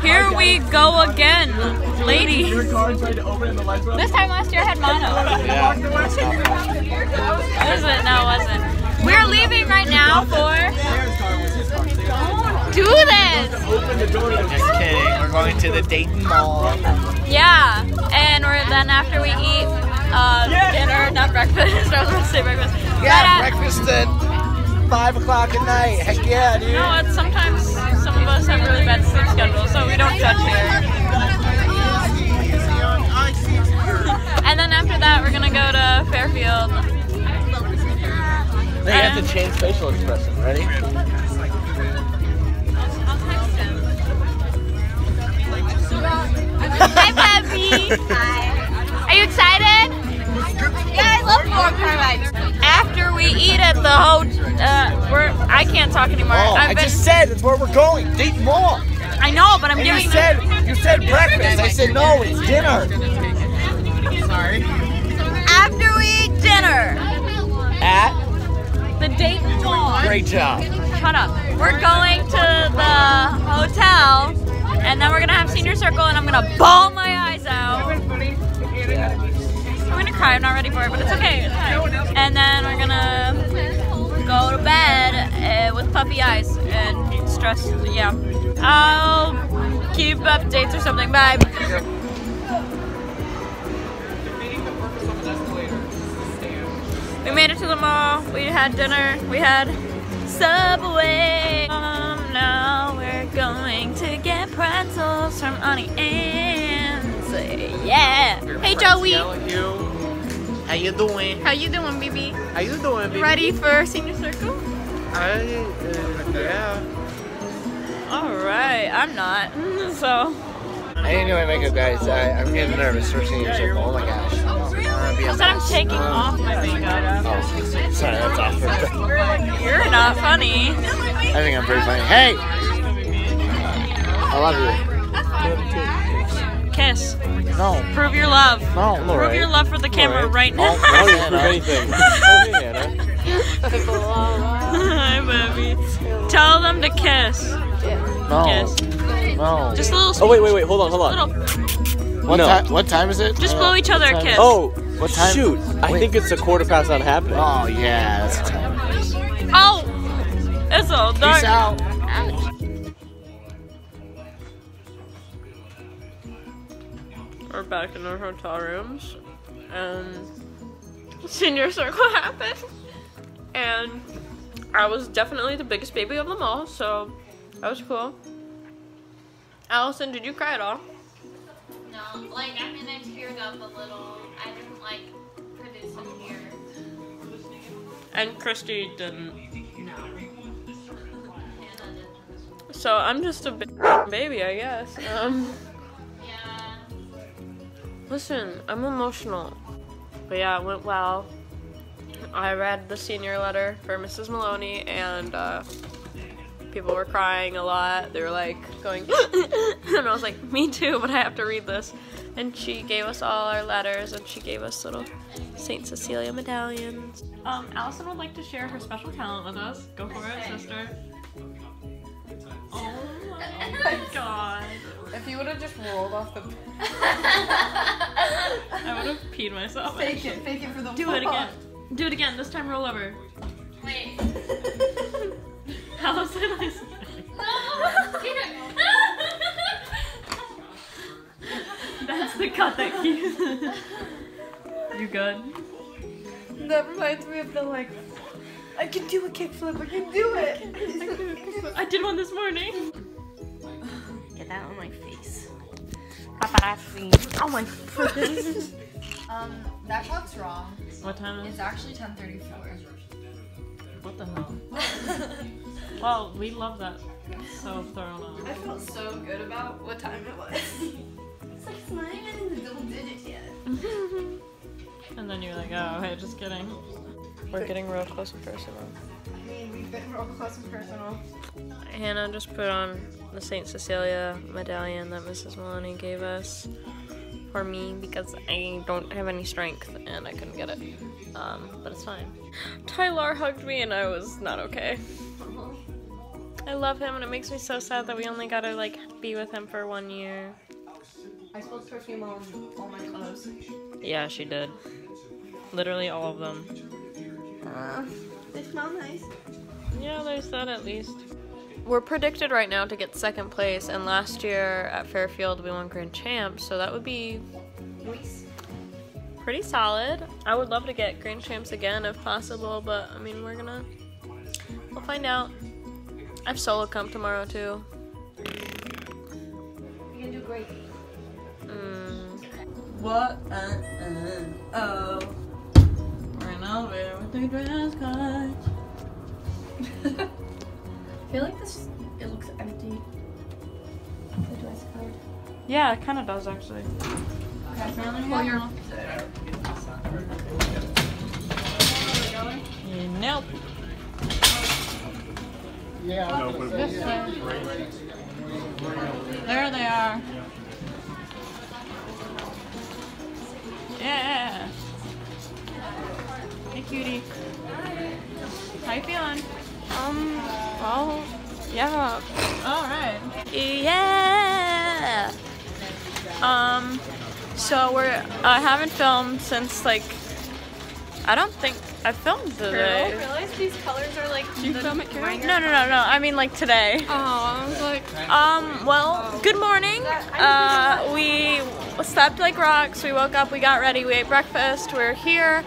Here we go again, ladies. This time last year I had mono. Was it? No, it wasn't. We're leaving right now for. Do this! Just kidding. We're going to the Dayton Mall. Yeah, and we're then after we eat uh, dinner, not breakfast. I was going to say breakfast. Yeah, Right at- breakfast at 5 o'clock at night. Heck yeah, dude. No, it's sometimes some of us have really bad sleep schedules, so we don't judge here. And then after that, we're gonna go to Fairfield. They have to change facial expression. Ready? I'll text him. Hi, Peppy. Hi. Are you excited? Yeah, I love more Carmites. After we eat at the hotel, we're I can't talk anymore. Oh, I've I been, just said it's where we're going. Dayton Mall. I know, but I'm And giving. you said you said breakfast. I said no, it's dinner. Sorry. after we eat dinner, At the Dayton Mall. great job. Shut up. We're going to the hotel, and then we're gonna have senior circle, and I'm gonna ball my eyes out. I'm gonna cry. I'm not ready for it, but it's okay. It's. And then we're gonna go to bed uh, with puppy eyes and stress. Yeah. I'll keep updates or something. Bye. We made it to the mall. We had dinner. We had Subway. Um, now we're going to get pretzels from Auntie Anne's. Yeah. Hey Joey. How you doing? How you doing, baby? How you doing, baby? Ready for senior circle? I, uh, yeah. All right. I'm not. So. I didn't do my makeup, guys. I, I'm getting nervous for senior circle. Oh my gosh. I I said I'm taking off my makeup. Oh, sorry, that's awkward. You're not funny. I think I'm pretty funny. Hey! I love you. Kiss. No, Prove your love. no, Prove Lord. your love for the camera right now. No, you prove anything. Hey, Hi, baby. Tell them to kiss. No, Kiss. no. Just a little. Oh wait, wait, wait! Hold on, hold on. Little. What, no. time, what time is it? Just Uh, blow each other a kiss. Oh, What time? Shoot! I Wait. think it's a quarter past not happening. Oh, yeah, that's the time. Oh, it's all dark. Peace out. We're back in our hotel rooms, and senior circle happened, and I was definitely the biggest baby of them all, so that was cool. Allison, did you cry at all? No, like I mean, I teared up a little. I didn't like produce a tear. And Christy didn't. Didn't. So I'm just a big baby, I guess. Um. Listen, I'm emotional, but yeah, it went well. I read the senior letter for Mrs. Maloney, and uh, people were crying a lot. They were like going, and I was like, me too, but I have to read this. And she gave us all our letters, and she gave us little Saint Cecilia medallions. Um, Allison would like to share her special talent with us. Go for it, sister. Oh my god. If you would have just rolled off the. I would have peed myself. Fake it, fake it for the Do it again. Do it again. This time roll over. Wait. Allison, I That's the cut that keeps. you good? That reminds me of the like. I can do a kickflip. I can do it. I did one this morning. Get that on my face. Paparazzi. Oh my freaking. Um, that clock's wrong. What time is it? It's actually 10:34. What the hell? Well, we love that. So thrown I felt so good about what time it was. it's like it's not even in the double digits yet. and then you're like, oh, hey, just kidding. We're getting real close and personal. I mean, we've been real close and personal. Hannah just put on the Saint Cecilia medallion that Mrs. Maloney gave us for me because I don't have any strength and I couldn't get it. Um, but it's fine. Tyler hugged me and I was not okay. I love him, and it makes me so sad that we only got to like be with him for one year. I spilled perfume on all my clothes. Yeah, she did. Literally all of them. Uh, they smell nice. Yeah, there's that at least. We're predicted right now to get second place, and last year at Fairfield we won Grand Champs, so that would be pretty solid. I would love to get Grand Champs again if possible, but I mean, we're gonna. We'll find out. I have solo comp tomorrow too. You can do great. Mm. What? Uh, uh, oh. We're in elevator with the dress code. I feel like this, it looks empty. The dress code. Yeah, it kind of does actually. Well, you're. Nope. There they are. Yeah. Hey, cutie. How you feeling? Um, well, yeah. All right. Yeah. Um, so we're I haven't filmed since like I don't think I filmed today. Girl, realize these colors are like. Do you film it, Carol? No, no, no, no. I mean like today. Oh, I was like. Um, well, good morning. Uh, we slept like rocks. We woke up, we got ready, we ate breakfast, we are here.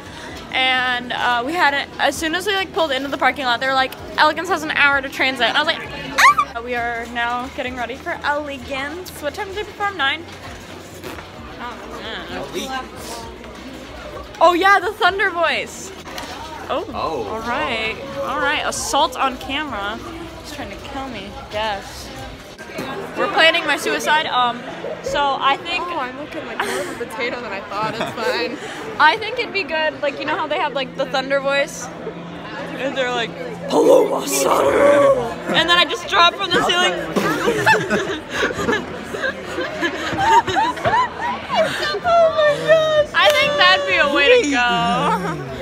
And uh, we had it, as soon as we like pulled into the parking lot, they were like, Elegance has an hour to transit. And I was like, ah! We are now getting ready for Elegance. What time did they perform? Nine? Oh yeah, the Thunder Voice. Oh. Oh. All right. All right. Assault on camera. He's trying to kill me. Yes. We're planning my suicide. Um. So I think Oh, I'm looking like more of a potato than I thought. It's fine. I think it'd be good. Like you know how they have like the Thunder Voice. And they're like, "Hello, Masaru," and then I just drop from the ceiling. oh my gosh! I think that'd be a way to go.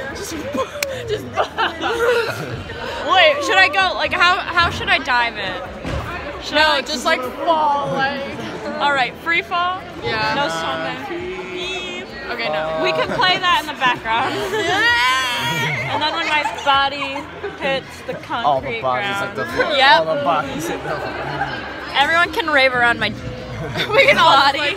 just, just. Wait, should I go? Like, how how should I dive in? Should I, like, just like fall, like. all right, free fall. Yeah. No swimming. Okay, no. We can play that in the background. and then when my body hits the concrete All the bodies, ground. like the Yep. all the bodies. hit Everyone can rave around my we can body.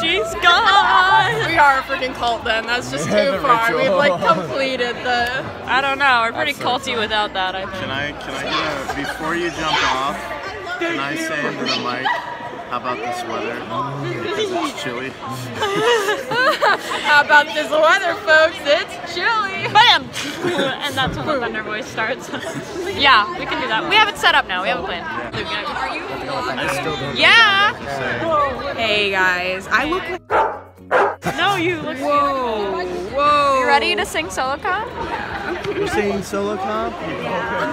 She's gone. We are a freaking cult then. That's just too The far. We've like completed the. I don't know. We're pretty That's so culty without that. I Can. I can I get a before you jump off? Can I say into the mic? How about this weather? Because it's chilly. How about this weather, folks? It's chilly. Bam! and that's when the thunder voice starts. yeah, we can do that. We have it set up now. We have a plan. I still. Yeah. Hey guys, I look like. No, you look Whoa, whoa. You ready to sing solo comp? You're singing solo comp?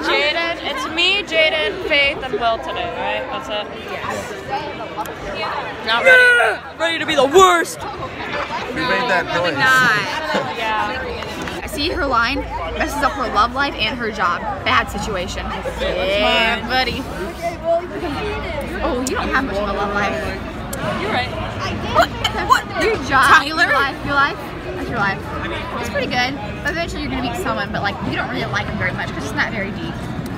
Jaden, it's me, Jaden, Faith, and Will today, right? That's it? Yes. Not ready. Ready to be the worst. We made that noise. Yeah. I see her line messes up her love life and her job. Bad situation. Yeah, buddy. Oh, you don't have much of a love life. You're right. What? What? Your job? Tyler? Your life? Your life? That's your life. It's pretty good. Eventually, you're gonna meet someone, but like you don't really like him very much because it's not very deep.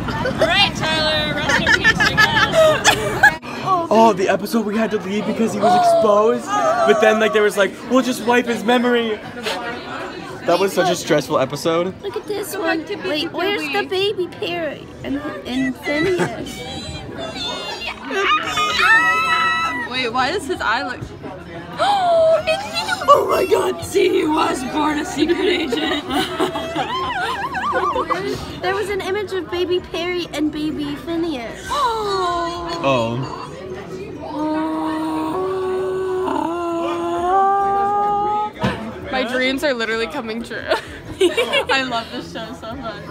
All right, Tyler. Rest in peace, I guess. Oh, the episode we had to leave because he was exposed. But then, like, there was like, we'll just wipe his memory. That was such a stressful episode. Look at this one. Wait, where's the baby Perry and, and Phineas? Wait, why does his eye look? oh my god, see, he was born a secret agent. there was an image of baby Perry and baby Phineas. Oh. My dreams are literally coming true. I love this show so much.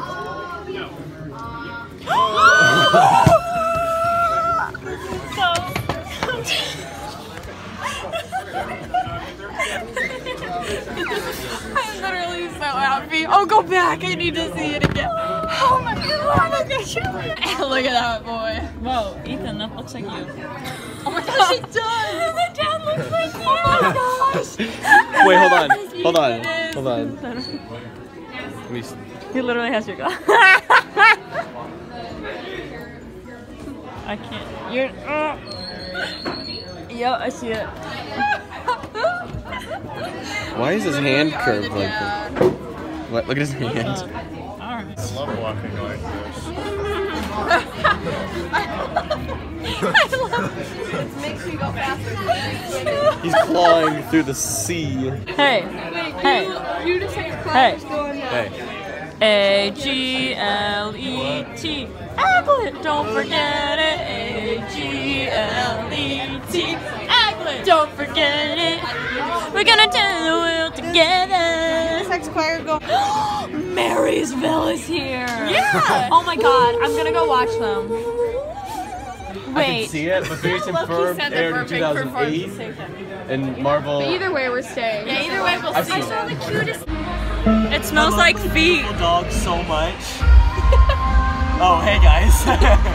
I'm literally so happy. Oh, go back. I need to see it again. Oh my god! Look at that boy. Whoa, Ethan, that looks like you. Oh my gosh, it does! My dad looks like you! Oh my gosh! Wait, hold on. Hold on. Hold on. Let me He literally has your glass. I can't. You're. Uh, yeah, I see it. Why is his hand curved like that? What? Look at his hand. I love walking like this. Makes me go faster. He's clawing through the sea. Hey, hey, You just have to hey. going now. Hey. A G L E T. Aglet, don't forget it. A G L E T. Aglet, don't forget it. We're gonna turn the world together. Sex choir go. Marysville is here. Yeah! Oh my god, I'm gonna go watch them. Wait. I can Wait. see it, but Phineas and Ferb said that aired we're in big performers 2008, and Marvel. Either way, we're staying. Yeah, either way, we'll I've see. seen it. It smells like feet. dog so much. oh, hey guys.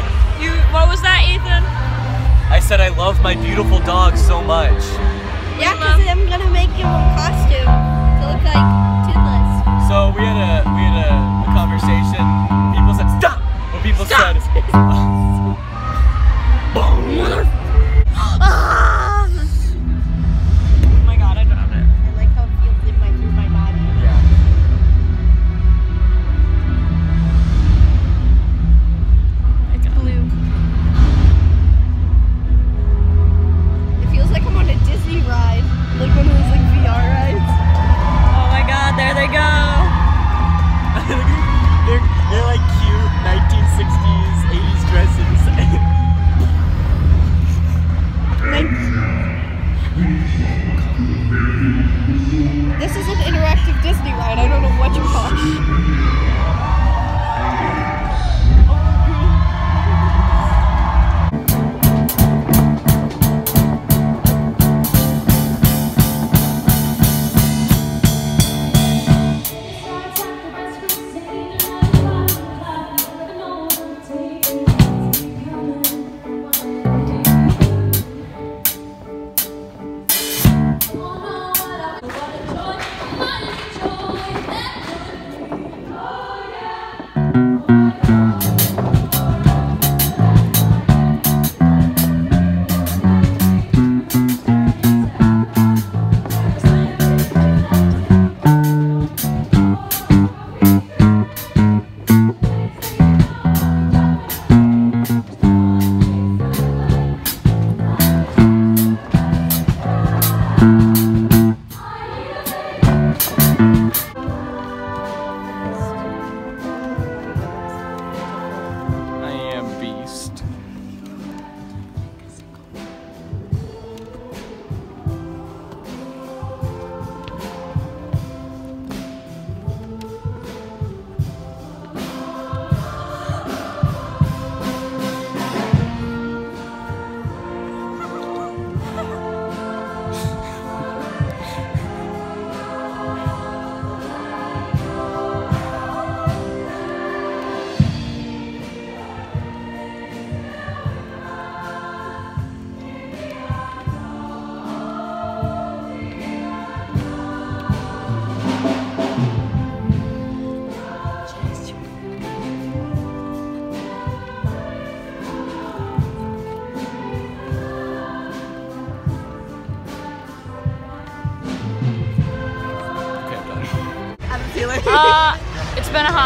You, what was that, Ethan? I said I love my beautiful dog so much. Yeah, because I'm gonna make him a costume to look like Toothless. So we had a we had a, a conversation. People said stop. When people said.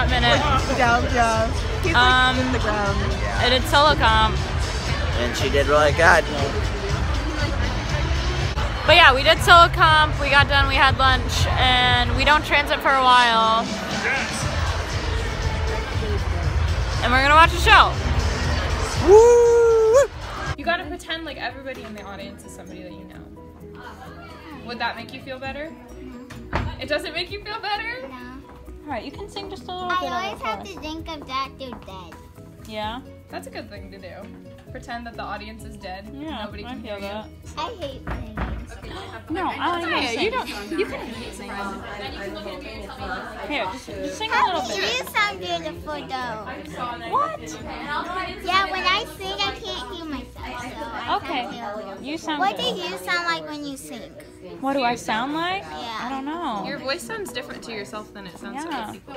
hot minute. Down job. He's Um, like in the ground. I did solo comp. And she did really good. But yeah, we did solo comp, we got done, we had lunch, and we don't transit for a while. And we're gonna watch a show. Woo! You gotta pretend like everybody in the audience is somebody that you know. Would that make you feel better? It doesn't make you feel better? Alright, you can sing just a little I bit I always it have to think of that they're dead. Yeah? That's a good thing to do. Pretend that the audience is dead. Yeah, Nobody can feel hear that. I hate singing. No, I want to hear you don't. You can sing. Here, just, just sing a little bit. You sound beautiful though. What? Yeah, when I sing, I can't hear myself. So I Okay. You sound What do you sound like when you sing? What do I sound like? Yeah. I don't know. Your voice sounds different to yourself than it sounds to Yeah. other people.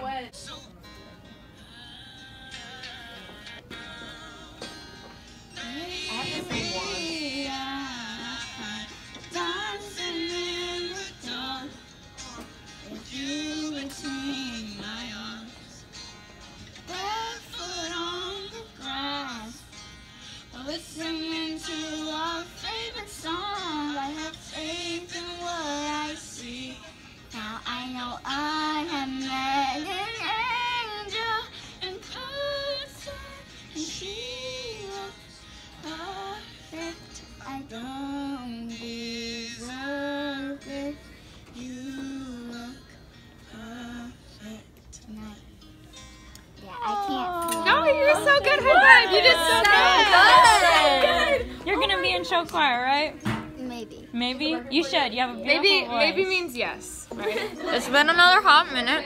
Show choir, right? Maybe. Maybe you should. You have a beautiful Maybe voice. maybe means yes. Right? It's been another hot minute.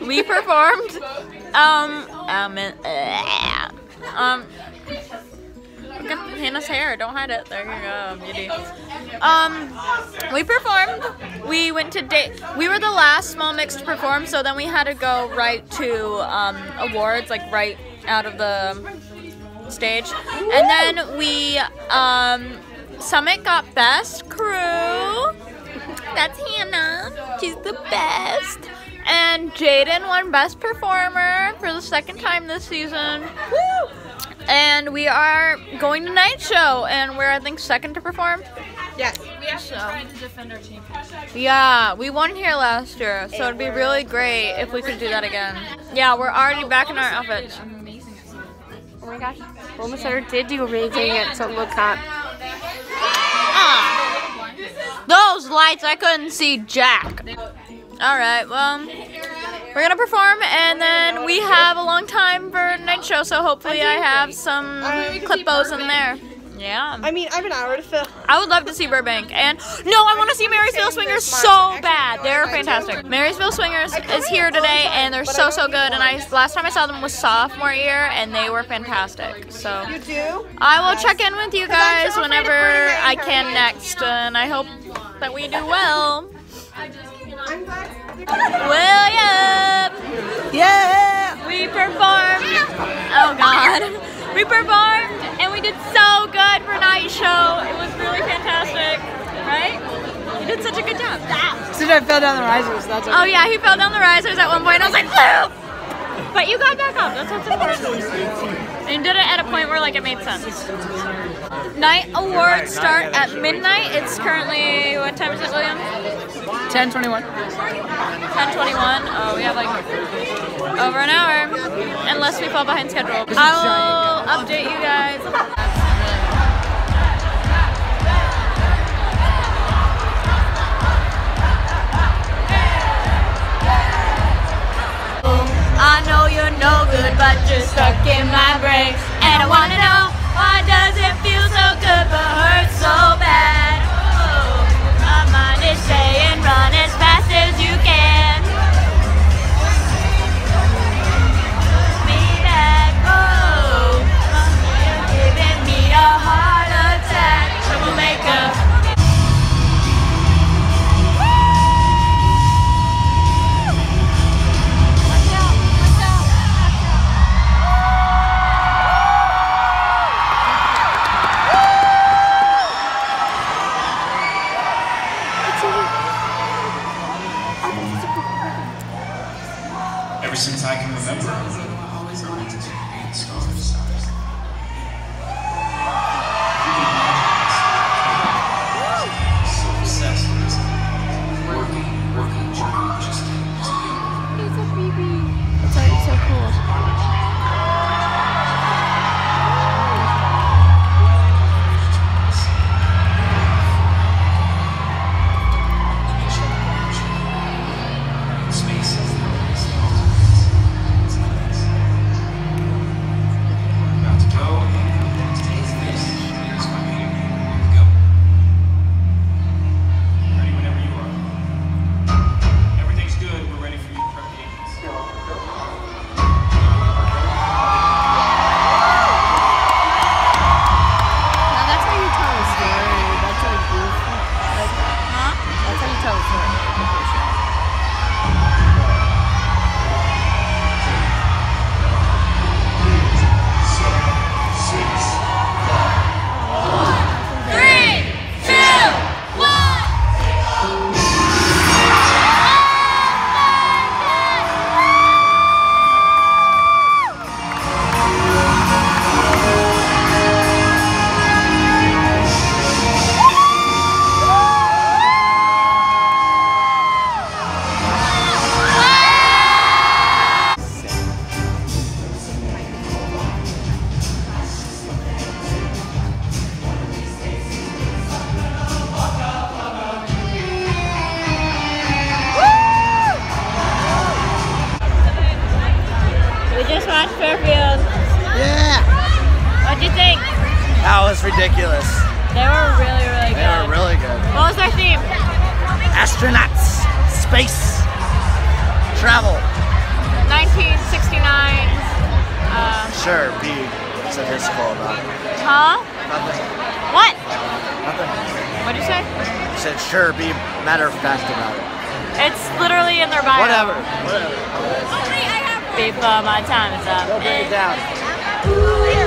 We performed. Um. Um. uh, um. Look at Hannah's hair. Don't hide it. There you go, beauty. Um. We performed. We went to date. We were the last small mix to perform, so then we had to go right to um awards, like right out of the stage, and then we um. Summit got best crew. That's Hannah. She's the best. And Jaden won Best Performer for the second time this season. Woo! And we are going to night show, and we're I think second to perform. Yes. We actually tried to defend our championship. Yeah, we won here last year, so it'd be really great if we could do that again. Yeah, we're already back in our outfits. Oh my gosh. Bulma Center did do amazing at Some Look Hot. Ah, those lights, I couldn't see Jack. All right, well, we're gonna perform, and then we have a long time for night show, so hopefully I have some clipos in there. Yeah. I mean, I have an hour to fill. I would love to see Burbank, and no, I want to see Marysville Swingers so bad. They're fantastic. Marysville Swingers is here today, and they're so so good. And I last time I saw them was sophomore year, and they were fantastic. So You do? I will check in with you guys whenever I can next, and I hope that we do well. William! Yeah! We performed. Oh God. We performed and we did so good for night show. It was really fantastic, right? You did such a good job. Since I fell down the risers, that's okay. Oh yeah, he fell down the risers at one point. I was like, "Whoa!" but you got back up. That's what's important. And you did it at a point where like it made sense. Night awards start at midnight. It's currently what time is it, William? 1021. 10:21. Oh, we have like over an hour, unless we fall behind schedule. I will update you guys. I know you're no good, but you're stuck in my brain. And I wanna know why does it feel Astronauts, space, travel. 1969. Uh, Sure, be statistical about it. huh? Nothing. What? Nothing. What'd you say? I said sure, be matter of fact about it. It's literally in their bio. Whatever. Whatever. Before my time is up. Go break it down. Ooh,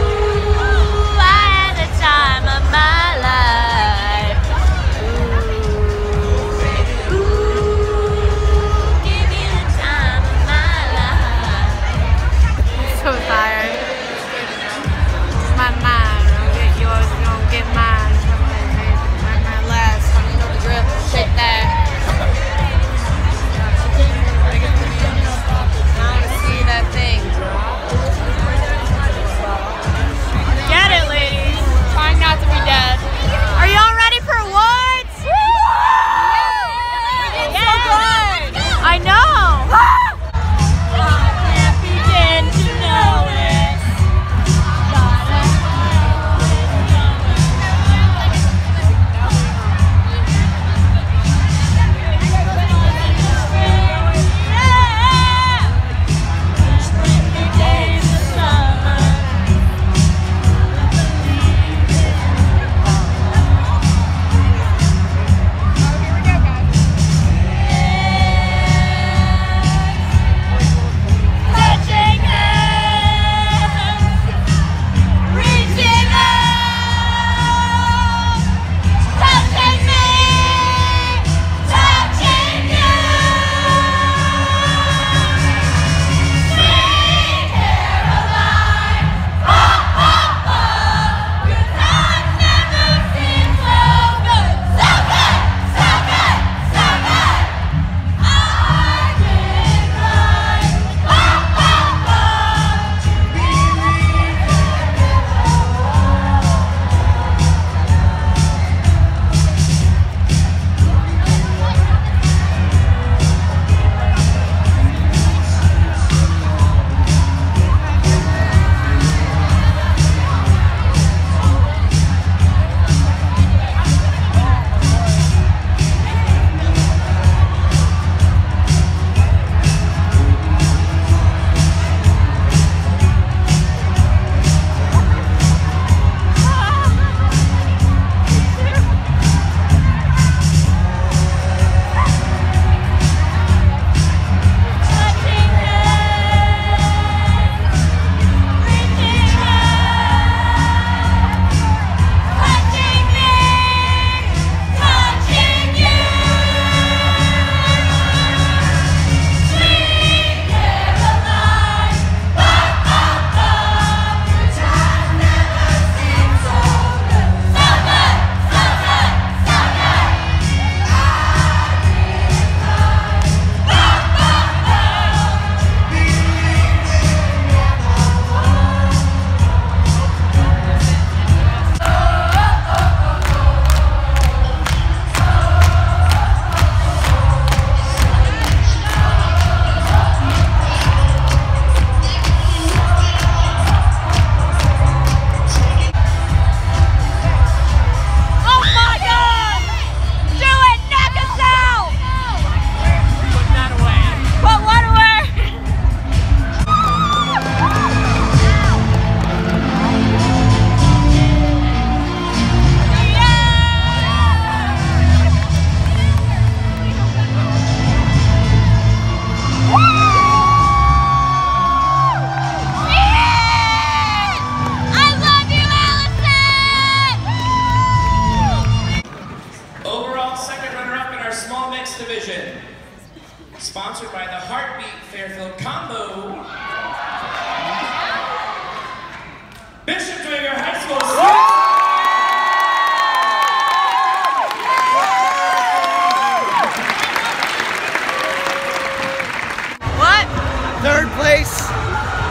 Third place.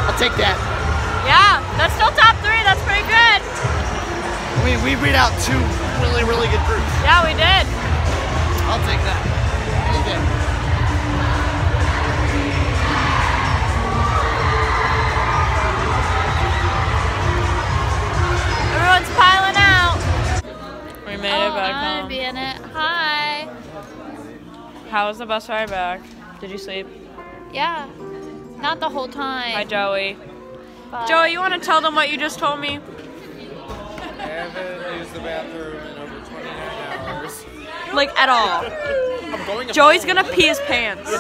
I'll take that. Yeah, that's still top three. That's pretty good. We we beat out two really really good groups. Yeah, we did. I'll take that. Any day. Everyone's piling out. We made oh, it back oh, I'm gonna home. be in it. Hi. How was the bus ride back? Did you sleep? Yeah. Not the whole time. Hi, Joey. but- Joey, you want to tell them what you just told me? I haven't used the bathroom in over 29 hours. Like, at all. I'm going Joey's gonna pee his pants.